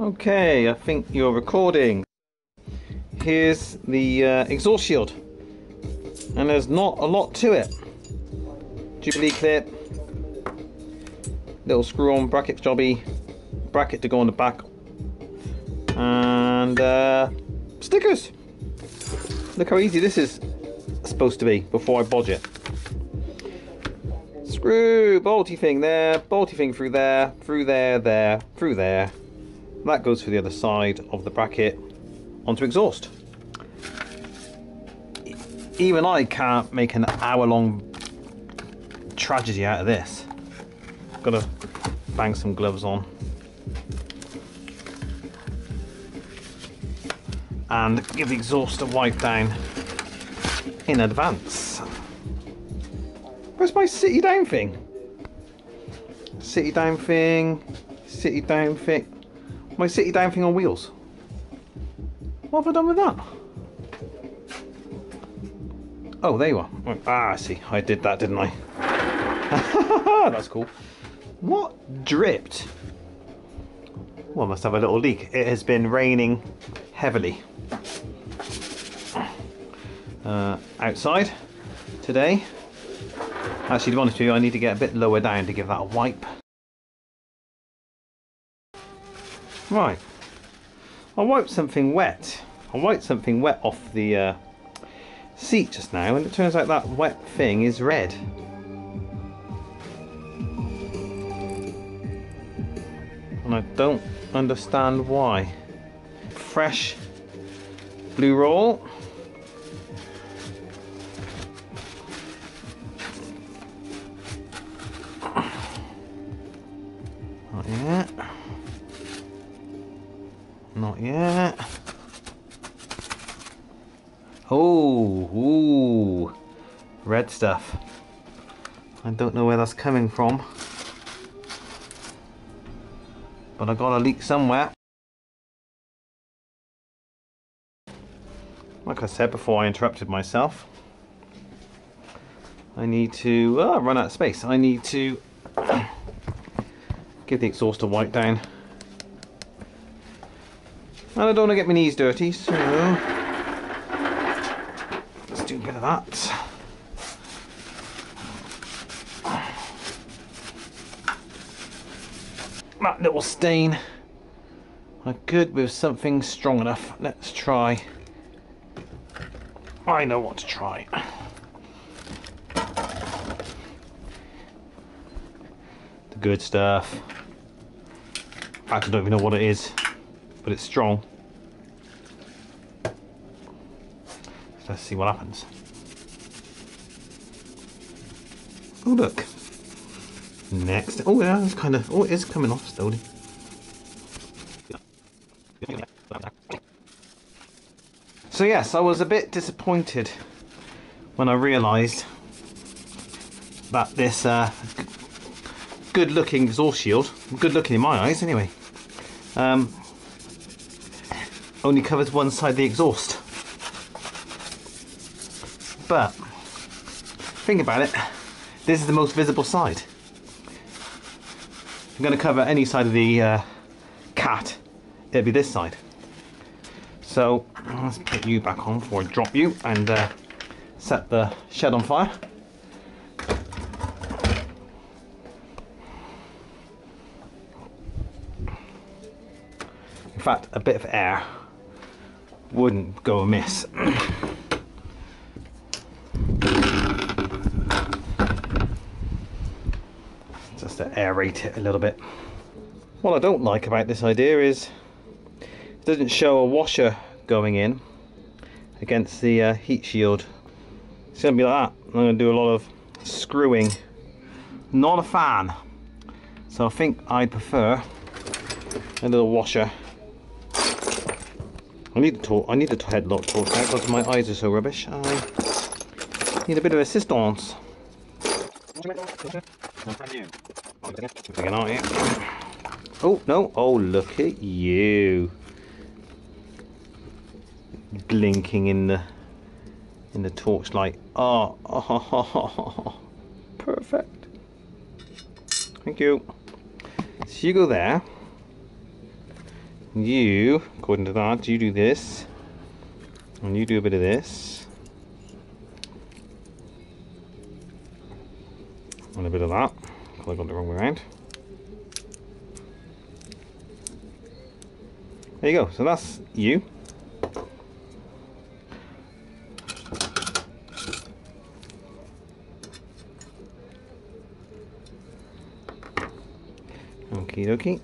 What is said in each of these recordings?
Okay, I think you're recording. Here's the uh, exhaust shield. And there's not a lot to it. Jubilee clip, little screw on bracket jobby, bracket to go on the back, and uh, stickers. Look how easy this is supposed to be before I bodge it. Screw, bolty thing there, bolty thing through there, through there, there, through there. That goes through the other side of the bracket onto exhaust. Even I can't make an hour long tragedy out of this. Gotta bang some gloves on. And give the exhaust a wipe down in advance. Where's my city down thing? City down thing, city down thing. My city down thing on wheels. What have I done with that? Oh, there you are. Ah, I see. I did that, didn't I? That's cool. What dripped? Well, must have a little leak. It has been raining heavily. Uh, outside today. Actually, to be honest with you, I need to get a bit lower down to give that a wipe. Right. I wiped something wet. I wiped something wet off the uh, seat just now, and it turns out that wet thing is red. And I don't understand why. Fresh blue roll. Not yet. Oh, ooh, red stuff. I don't know where that's coming from. But I got a leak somewhere. Like I said before I interrupted myself, I need to oh, run out of space. I need to give the exhaust a wipe down. And I don't want to get my knees dirty, so let's do a bit of that. That little stain. I could with something strong enough. Let's try. I know what to try. The good stuff. I don't even know what it is, but it's strong. Let's see what happens. Oh look. Next. Oh yeah, it's kind of. Oh, it is coming off slowly. So yes, I was a bit disappointed when I realised that this uh, good-looking exhaust shield, good-looking in my eyes anyway, um, only covers one side of the exhaust. But think about it, this is the most visible side. I'm going to cover any side of the uh, cat, it'll be this side. So let's put you back on before I drop you and uh, set the shed on fire. In fact, a bit of air wouldn't go amiss. Just to aerate it a little bit. What I don't like about this idea is it doesn't show a washer going in against the uh, heat shield. It's going to be like that. I'm going to do a lot of screwing. Not a fan. So I think I'd prefer a little washer. I need the torch. I need the headlock torch out because my eyes are so rubbish. I need a bit of assistance. Oh no! Oh look at you, blinking in the in the torchlight. Oh, oh, perfect. Thank you. So you go there. You, according to that, you do this, and you do a bit of this, and a bit of that, because I got the wrong way around. There you go, so that's you. Okie dokie.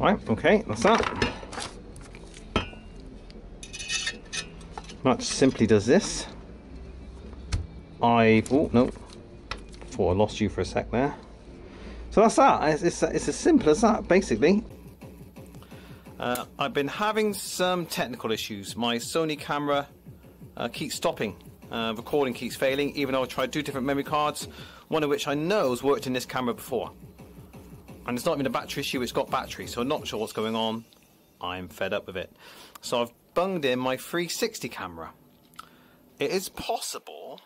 Right, okay, that's that. That simply does this. I, oh no, thought I lost you for a sec there. So that's that, it's, it's, it's as simple as that basically. Uh, I've been having some technical issues. My Sony camera uh, keeps stopping. Uh, recording keeps failing, even though I tried two different memory cards, one of which I know has worked in this camera before. And it's not even a battery issue, it's got battery, so I'm not sure what's going on. I'm fed up with it. So I've bunged in my 360 camera. It is possible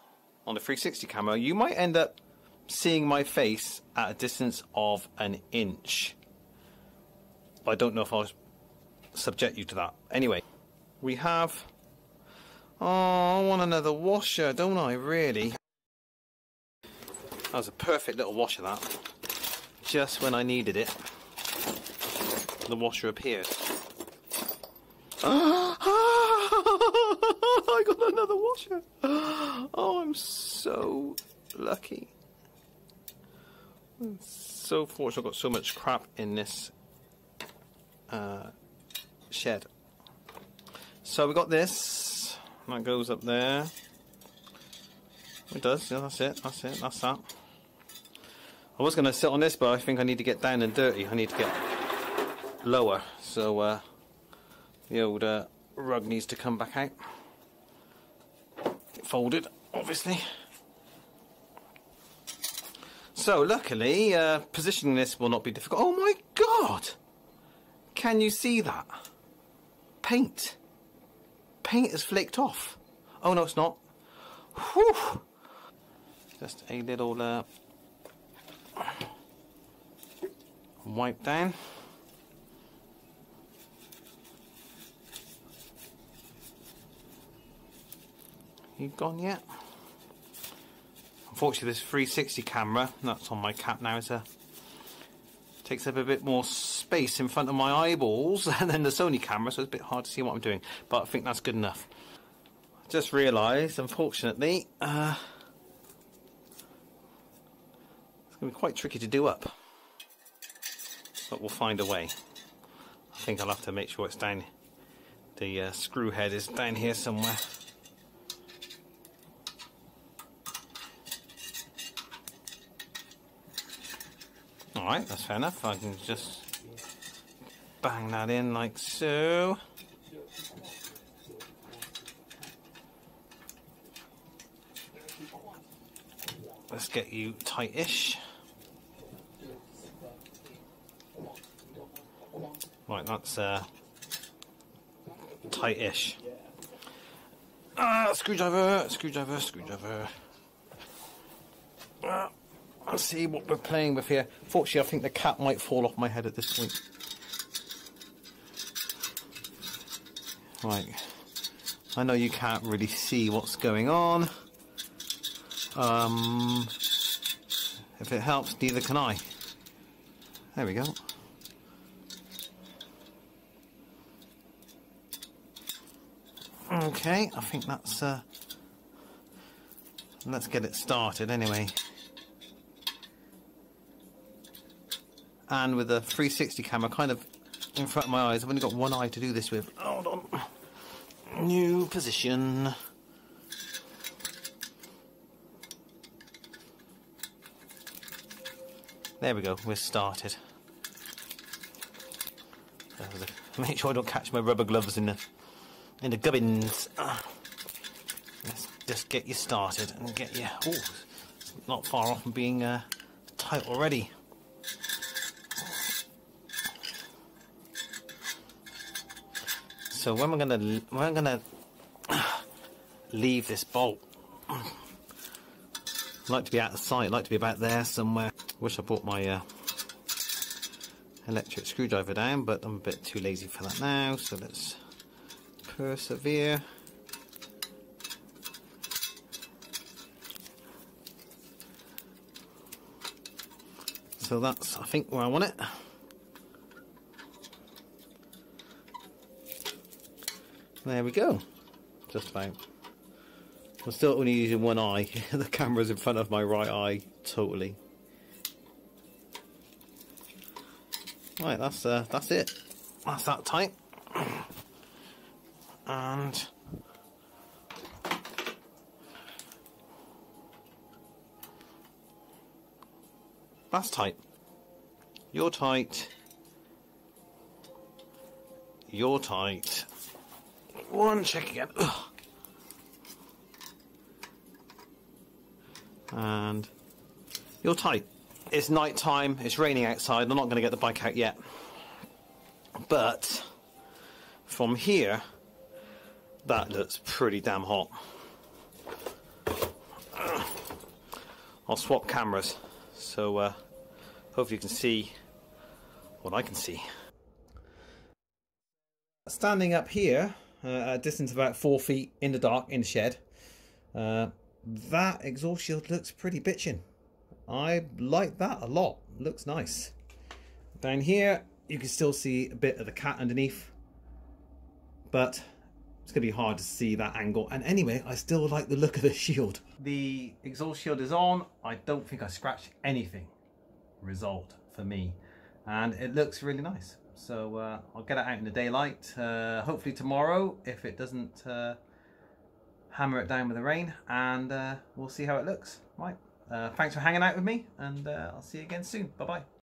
on the 360 camera you might end up seeing my face at a distance of an inch. I don't know if I'll subject you to that. Anyway, we have. Oh, I want another washer, don't I, really? That was a perfect little washer, that. Just when I needed it, the washer appeared. I got another washer. Oh, I'm so lucky. I'm so fortunate I've got so much crap in this uh, shed. So we got this. That goes up there. It does. Yeah, that's it. That's it. That's that. I was going to sit on this, but I think I need to get down and dirty. I need to get lower. So uh, the old uh, rug needs to come back out. Get folded, obviously. So luckily, uh, positioning this will not be difficult. Oh my god! Can you see that? Paint. Paint has flaked off. Oh no, it's not. Whew. Just a little uh, wipe down. You gone yet? Unfortunately, this 360 camera that's on my cap now is a takes up a bit more space in front of my eyeballs than then the Sony camera, so it's a bit hard to see what I'm doing. But I think that's good enough. I just realised, unfortunately, uh, it's going to be quite tricky to do up. But we'll find a way. I think I'll have to make sure it's down. The uh, screw head is down here somewhere. Alright, that's fair enough. I can just bang that in like so. Let's get you tight-ish. Right, that's uh, tight-ish. Ah, screwdriver, screwdriver, screwdriver. Ah. Let's see what we're playing with here. Fortunately, I think the cap might fall off my head at this point. Right. I know you can't really see what's going on. Um, if it helps, neither can I. There we go. Okay, I think that's... Uh, let's get it started anyway. and with a 360 camera kind of in front of my eyes. I've only got one eye to do this with. Hold on. New position. There we go, we're started. Make sure I don't catch my rubber gloves in the in the gubbins. Let's just get you started and get you. Not far off from being uh, tight already. so when we're gonna when I'm gonna leave this bolt, like to be out of sight. like to be about there somewhere. Wish I brought my uh, electric screwdriver down, but I'm a bit too lazy for that now. So let's persevere. So that's, I think, where I want it. There we go. Just about. I'm still only using one eye. the camera's in front of my right eye, totally. Right, that's uh, that's it. That's that tight. And That's tight. You're tight. You're tight. One check again. Ugh. And you're tight. It's night time, it's raining outside, I'm not going to get the bike out yet. But from here, that looks pretty damn hot. I'll swap cameras so uh, hopefully you can see what I can see. Standing up here uh, at a distance of about four feet in the dark in the shed, uh, that exhaust shield looks pretty bitchin'. I like that a lot. Looks nice. Down here, you can still see a bit of the cat underneath, but it's going to be hard to see that angle. And anyway, I still like the look of the shield. The exhaust shield is on. I don't think I scratched anything. Result for me. And it looks really nice. So uh, I'll get it out in the daylight. Uh, hopefully tomorrow, if it doesn't uh, hammer it down with the rain. And uh, we'll see how it looks. Right. Uh, thanks for hanging out with me. And uh, I'll see you again soon. Bye-bye.